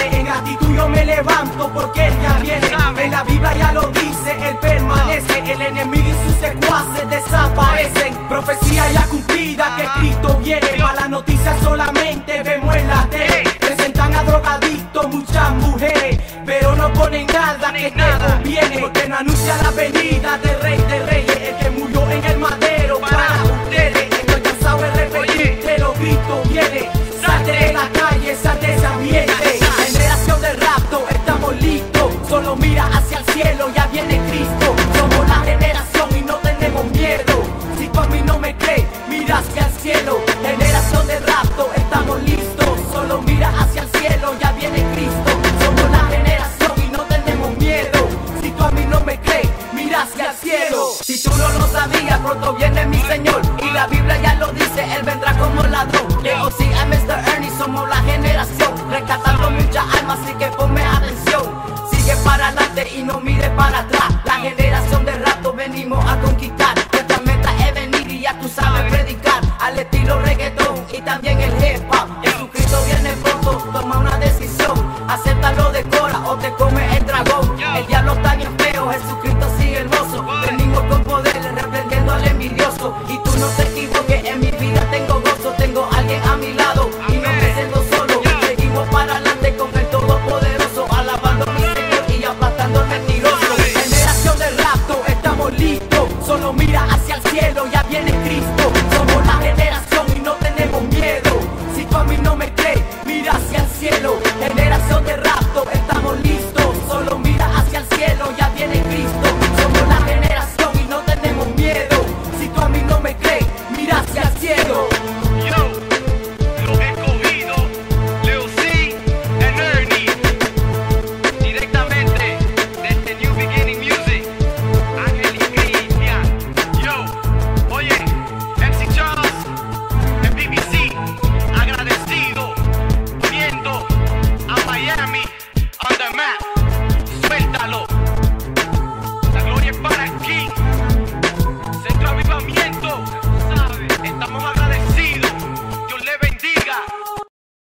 En actitud yo me levanto porque él ya viene. En la Biblia ya lo dice, él permanece. El enemigo y sus secuaces desaparecen. Profecía ya cumplida que Cristo viene. Mala noticia solamente vemos en la tele. Presentan a drogadictos muchas mujeres, pero no ponen nada que te conviene. Porque no anuncia la venida del Rey de Reyes, generación y no tenemos miedo. Si tú a mí no me crees, mira hacia el cielo. Generación de rapto, estamos listos. Solo mira hacia el cielo, ya viene Cristo. Somos la generación y no tenemos miedo. Si tú a mí no me crees, mira hacia el cielo. Si tú no lo sabías, pronto viene mi Señor. Y la Biblia ya lo dice, Él vendrá como ladrón. y no mires para atrás. La generación de rato venimos a conquistar. Nuestra meta es venir y ya tú sabes predicar. Al estilo reggaetón y también el hip hop. Jesucristo viene pronto, toma una decisión. Acéptalo de cora o te come el dragón. El diablo está bien feo, Jesucristo sigue hermoso. Venimos con poder, reprendiendo al envidioso. Y tú hacia el cielo, ya viene Cristo. Somos la generación y no tenemos miedo. Si tú a mí no me escándalo.